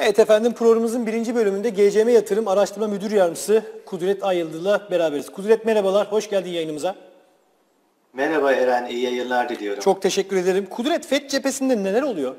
Evet efendim programımızın birinci bölümünde GCM Yatırım Araştırma Müdür Yardımcısı Kudret Ayıldır'la beraberiz. Kudret merhabalar, hoş geldin yayınımıza. Merhaba Eren, iyi yayınlar diliyorum. Çok teşekkür ederim. Kudret, FED cephesinde neler oluyor?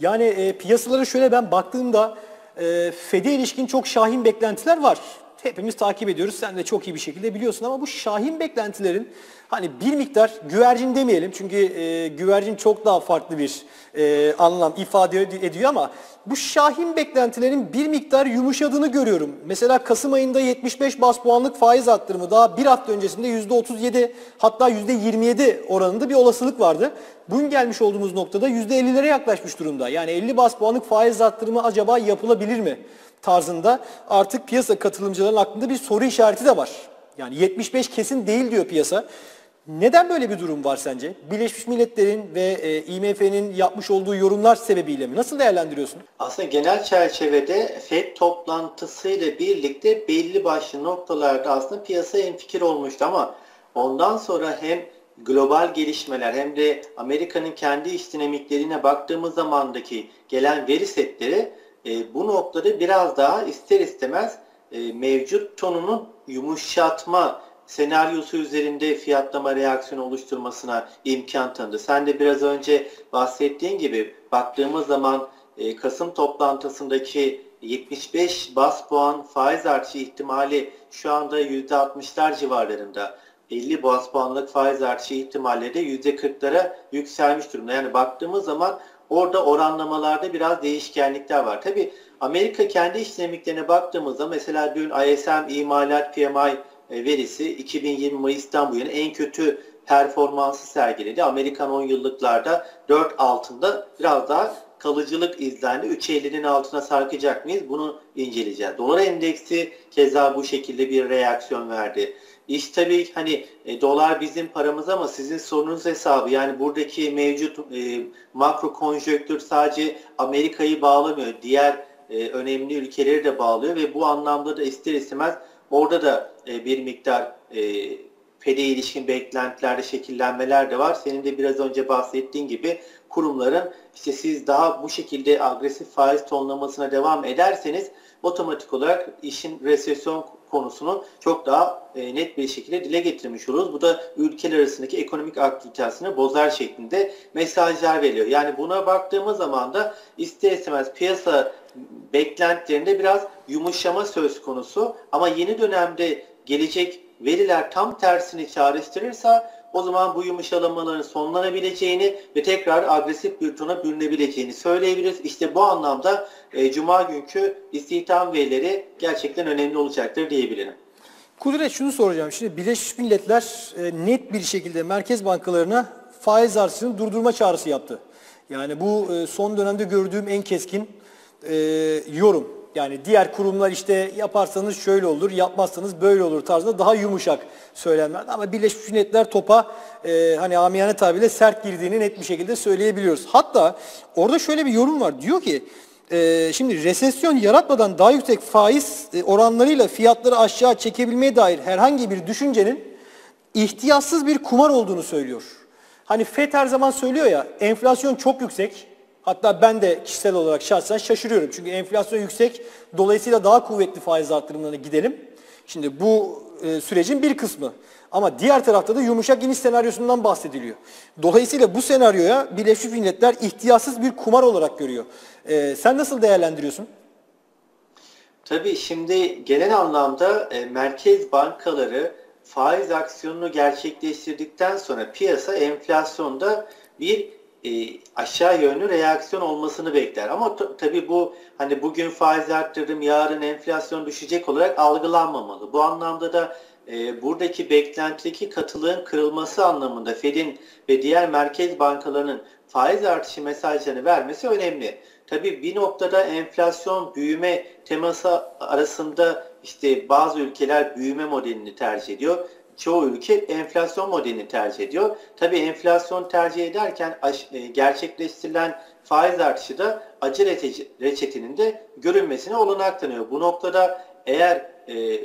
Yani e, piyasalara şöyle ben baktığımda e, FED'e ilişkin çok şahin beklentiler var. Hepimiz takip ediyoruz. Sen de çok iyi bir şekilde biliyorsun ama bu şahin beklentilerin hani bir miktar güvercin demeyelim. Çünkü e, güvercin çok daha farklı bir e, anlam ifade ediyor ama bu şahin beklentilerin bir miktar yumuşadığını görüyorum. Mesela Kasım ayında 75 bas puanlık faiz arttırımı daha bir hafta öncesinde %37 hatta %27 oranında bir olasılık vardı. Bugün gelmiş olduğumuz noktada %50'lere yaklaşmış durumda. Yani 50 bas puanlık faiz arttırımı acaba yapılabilir mi tarzında artık piyasa katılımcıların aklında bir soru işareti de var. Yani 75 kesin değil diyor piyasa. Neden böyle bir durum var sence? Birleşmiş Milletler'in ve e, IMF'nin yapmış olduğu yorumlar sebebiyle mi? Nasıl değerlendiriyorsun? Aslında genel çerçevede FED toplantısıyla birlikte belli başlı noktalarda aslında piyasa en fikir olmuştu ama ondan sonra hem global gelişmeler hem de Amerika'nın kendi iş dinamiklerine baktığımız zamandaki gelen veri setleri e, bu noktada biraz daha ister istemez e, mevcut tonunun yumuşatma senaryosu üzerinde fiyatlama reaksiyonu oluşturmasına imkan tanıdı. Sen de biraz önce bahsettiğin gibi baktığımız zaman e, Kasım toplantısındaki 75 bas puan faiz artışı ihtimali şu anda %60'lar civarlarında. 50 bas puanlık faiz artışı ihtimali de %40'lara yükselmiş durumda. Yani baktığımız zaman orada oranlamalarda biraz değişkenlikler var. Tabi Amerika kendi iş dinamiklerine baktığımızda mesela dün ISM imalat PMI e, verisi 2020 Mayıs'tan bu yana en kötü performansı sergiledi. Amerikan 10 yıllıklarda 4 altında biraz daha kalıcılık izlendi. 3.50'nin altına sarkacak mıyız? Bunu inceleyeceğiz. Dolar endeksi keza bu şekilde bir reaksiyon verdi. İş tabii hani e, dolar bizim paramız ama sizin sorunuz hesabı. Yani buradaki mevcut e, makro konjöktür sadece Amerika'yı bağlamıyor. Diğer e, önemli ülkeleri de bağlıyor ve bu anlamda da ister istemez Orada da e, bir miktar e, FED'e ilişkin beklentilerde şekillenmeler de var. Senin de biraz önce bahsettiğin gibi kurumların işte siz daha bu şekilde agresif faiz tonlamasına devam ederseniz otomatik olarak işin resesyon konusunu çok daha e, net bir şekilde dile getirmiş oluruz. Bu da ülkeler arasındaki ekonomik aktivitesini bozar şeklinde mesajlar veriyor. Yani buna baktığımız zaman da ister istemez piyasa beklentilerinde biraz yumuşama söz konusu. Ama yeni dönemde gelecek veriler tam tersini çağrıştırırsa o zaman bu yumuşalamaların sonlanabileceğini ve tekrar agresif bir tona bürünebileceğini söyleyebiliriz. İşte bu anlamda e, Cuma günkü istihdam verileri gerçekten önemli olacaktır diyebilirim. Kudret şunu soracağım. Şimdi Birleşmiş Milletler e, net bir şekilde merkez bankalarına faiz artışını durdurma çağrısı yaptı. Yani bu e, son dönemde gördüğüm en keskin e, yorum. Yani diğer kurumlar işte yaparsanız şöyle olur, yapmazsanız böyle olur tarzında daha yumuşak söylemler. Ama Birleşmiş Milletler topa e, hani amiyane tabirle sert girdiğini net bir şekilde söyleyebiliyoruz. Hatta orada şöyle bir yorum var. Diyor ki e, şimdi resesyon yaratmadan daha yüksek faiz e, oranlarıyla fiyatları aşağı çekebilmeye dair herhangi bir düşüncenin ihtiyatsız bir kumar olduğunu söylüyor. Hani FED her zaman söylüyor ya enflasyon çok yüksek Hatta ben de kişisel olarak şahsen şaşırıyorum. Çünkü enflasyon yüksek. Dolayısıyla daha kuvvetli faiz arttırımlarına gidelim. Şimdi bu e, sürecin bir kısmı. Ama diğer tarafta da yumuşak iniş senaryosundan bahsediliyor. Dolayısıyla bu senaryoya Birleşmiş Milletler ihtiyatsız bir kumar olarak görüyor. E, sen nasıl değerlendiriyorsun? Tabii şimdi genel anlamda e, merkez bankaları faiz aksiyonunu gerçekleştirdikten sonra piyasa enflasyonda bir e, aşağı yönlü reaksiyon olmasını bekler. Ama tabii bu hani bugün faiz arttırdım, yarın enflasyon düşecek olarak algılanmamalı. Bu anlamda da e, buradaki beklentideki katılığın kırılması anlamında Fed'in ve diğer merkez bankalarının faiz artışı mesajlarını vermesi önemli. Tabii bir noktada enflasyon büyüme teması arasında işte bazı ülkeler büyüme modelini tercih ediyor çoğu ülke enflasyon modelini tercih ediyor. Tabii enflasyon tercih ederken e, gerçekleştirilen faiz artışı da acı reçetinin de görünmesine olanak tanıyor. Bu noktada eğer e,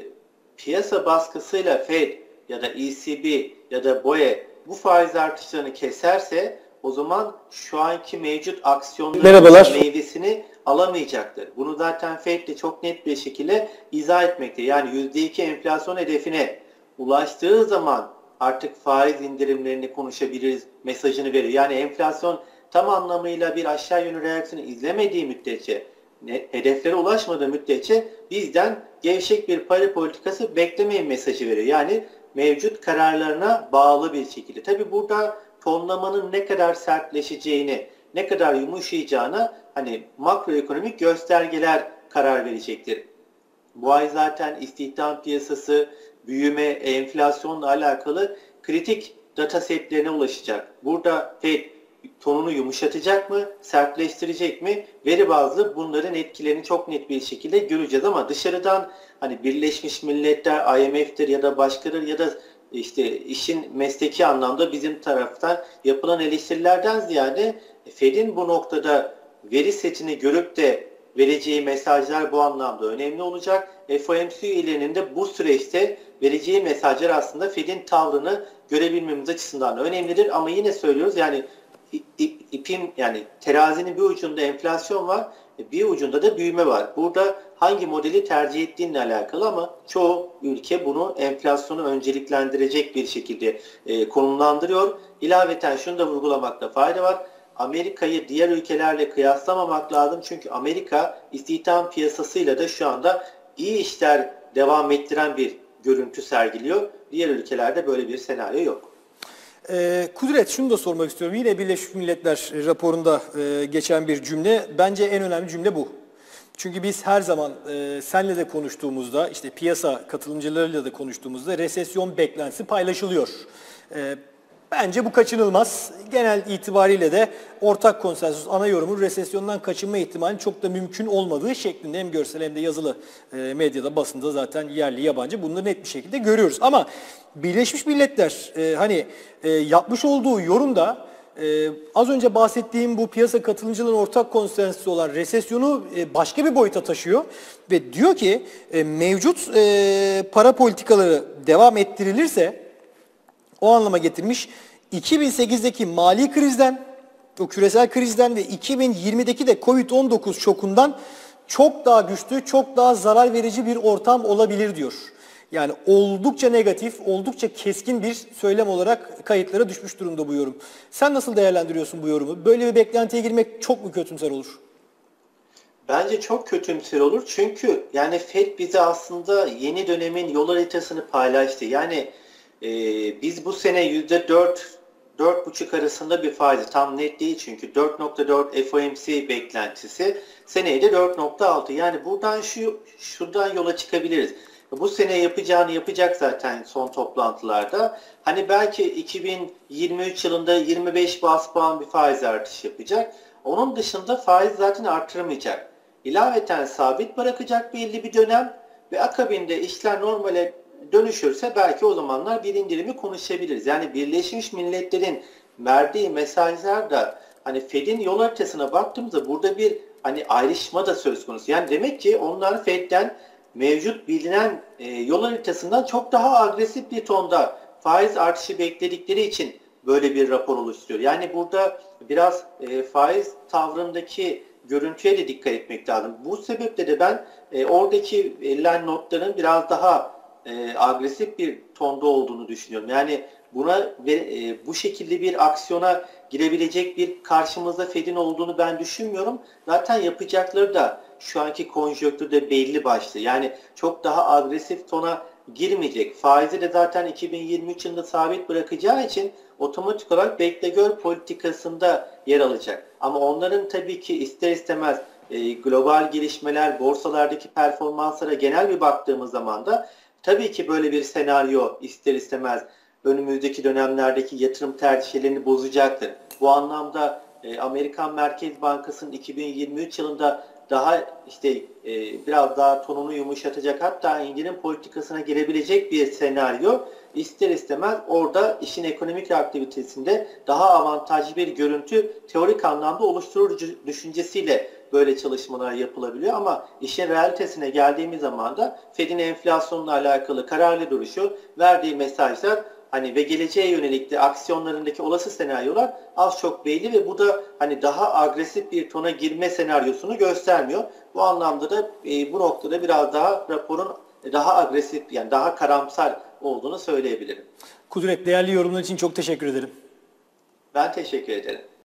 piyasa baskısıyla Fed ya da ECB ya da BOE bu faiz artışlarını keserse o zaman şu anki mevcut aksiyonların Merhabalar. meyvesini alamayacaktır. Bunu zaten Fed de çok net bir şekilde izah etmekte. Yani %2 enflasyon hedefine ulaştığı zaman artık faiz indirimlerini konuşabiliriz mesajını veriyor. Yani enflasyon tam anlamıyla bir aşağı yönlü reaksiyonu izlemediği müddetçe, hedeflere ulaşmadığı müddetçe bizden gevşek bir para politikası beklemeyin mesajı veriyor. Yani mevcut kararlarına bağlı bir şekilde. Tabi burada tonlamanın ne kadar sertleşeceğini, ne kadar yumuşayacağını hani makroekonomik göstergeler karar verecektir. Bu ay zaten istihdam piyasası, büyüme, enflasyonla alakalı kritik data setlerine ulaşacak. Burada Fed tonunu yumuşatacak mı, sertleştirecek mi? Veri bazlı bunların etkilerini çok net bir şekilde göreceğiz ama dışarıdan hani Birleşmiş Milletler, IMF'tir ya da başkadır ya da işte işin mesleki anlamda bizim taraftan yapılan eleştirilerden ziyade Fed'in bu noktada veri setini görüp de vereceği mesajlar bu anlamda önemli olacak. FOMC üyelerinin de bu süreçte vereceği mesajlar aslında Fed'in tavrını görebilmemiz açısından önemlidir. Ama yine söylüyoruz yani ipin yani terazinin bir ucunda enflasyon var, bir ucunda da büyüme var. Burada hangi modeli tercih ettiğinle alakalı ama çoğu ülke bunu enflasyonu önceliklendirecek bir şekilde e, konumlandırıyor. İlaveten şunu da vurgulamakta fayda var. Amerika'yı diğer ülkelerle kıyaslamamak lazım. Çünkü Amerika istihdam piyasasıyla da şu anda iyi işler devam ettiren bir görüntü sergiliyor. Diğer ülkelerde böyle bir senaryo yok. Ee, Kudret şunu da sormak istiyorum. Yine Birleşmiş Milletler raporunda e, geçen bir cümle. Bence en önemli cümle bu. Çünkü biz her zaman e, senle de konuştuğumuzda, işte piyasa katılımcılarıyla da konuştuğumuzda resesyon beklentisi paylaşılıyor. E, bence bu kaçınılmaz. Genel itibariyle de ortak konsensus ana yorumun resesyondan kaçınma ihtimali çok da mümkün olmadığı şeklinde hem görsel hem de yazılı e, medyada, basında zaten yerli yabancı bunları net bir şekilde görüyoruz. Ama Birleşmiş Milletler e, hani e, yapmış olduğu yorumda ee, az önce bahsettiğim bu piyasa katılımcıların ortak konsensüsü olan resesyonu e, başka bir boyuta taşıyor ve diyor ki e, mevcut e, para politikaları devam ettirilirse o anlama getirmiş 2008'deki mali krizden, o küresel krizden ve 2020'deki de Covid-19 şokundan çok daha güçlü, çok daha zarar verici bir ortam olabilir diyor. Yani oldukça negatif, oldukça keskin bir söylem olarak kayıtlara düşmüş durumda bu yorum. Sen nasıl değerlendiriyorsun bu yorumu? Böyle bir beklentiye girmek çok mu kötümser olur? Bence çok kötümser olur. Çünkü yani FED bize aslında yeni dönemin yol haritasını paylaştı. Yani e, biz bu sene %4 4,5 arasında bir faiz tam net değil çünkü 4.4 FOMC beklentisi seneye de 4.6 yani buradan şu şuradan yola çıkabiliriz bu sene yapacağını yapacak zaten son toplantılarda. Hani belki 2023 yılında 25 bas puan bir faiz artış yapacak. Onun dışında faiz zaten artırmayacak. İlaveten sabit bırakacak belli bir dönem ve akabinde işler normale dönüşürse belki o zamanlar bir indirimi konuşabiliriz. Yani Birleşmiş Milletler'in verdiği mesajlar da hani Fed'in yol haritasına baktığımızda burada bir hani ayrışma da söz konusu. Yani demek ki onlar Fed'den mevcut bilinen e, yol haritasından çok daha agresif bir tonda faiz artışı bekledikleri için böyle bir rapor oluşturuyor. Yani burada biraz e, faiz tavrındaki görüntüye de dikkat etmek lazım. Bu sebeple de ben e, oradaki verilen notların biraz daha e, agresif bir tonda olduğunu düşünüyorum. Yani buna ve e, bu şekilde bir aksiyona girebilecek bir karşımızda Fed'in olduğunu ben düşünmüyorum. Zaten yapacakları da şu anki konjonktürde belli başlı. Yani çok daha agresif tona girmeyecek. Faizi de zaten 2023 yılında sabit bırakacağı için otomatik olarak bekle gör politikasında yer alacak. Ama onların tabii ki ister istemez e, global gelişmeler, borsalardaki performanslara genel bir baktığımız zaman da tabii ki böyle bir senaryo ister istemez önümüzdeki dönemlerdeki yatırım tercihlerini bozacaktır. Bu anlamda e, Amerikan Merkez Bankası'nın 2023 yılında daha işte e, biraz daha tonunu yumuşatacak hatta indirim politikasına girebilecek bir senaryo ister istemez orada işin ekonomik aktivitesinde daha avantajlı bir görüntü teorik anlamda oluşturur düşüncesiyle böyle çalışmalar yapılabiliyor ama işin realitesine geldiğimiz zaman da Fed'in enflasyonla alakalı kararlı duruşu, verdiği mesajlar hani ve geleceğe yönelik de aksiyonlarındaki olası senaryolar az çok belli ve bu da hani daha agresif bir tona girme senaryosunu göstermiyor. Bu anlamda da e, bu noktada biraz daha raporun daha agresif yani daha karamsar olduğunu söyleyebilirim. Kudret değerli yorumlar için çok teşekkür ederim. Ben teşekkür ederim.